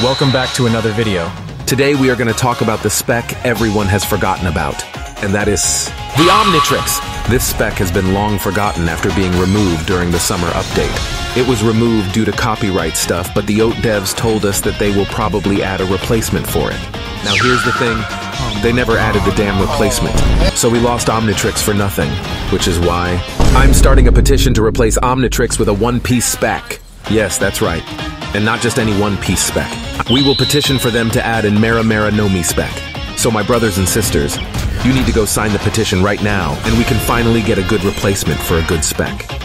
Welcome back to another video. Today we are going to talk about the spec everyone has forgotten about, and that is the Omnitrix. This spec has been long forgotten after being removed during the summer update. It was removed due to copyright stuff, but the AUT devs told us that they will probably add a replacement for it. Now here's the thing, they never added the damn replacement, so we lost Omnitrix for nothing, which is why I'm starting a petition to replace Omnitrix with a one-piece spec. Yes, that's right. And not just any one-piece spec. We will petition for them to add in Mera Mera no Mi spec. So my brothers and sisters, you need to go sign the petition right now, and we can finally get a good replacement for a good spec.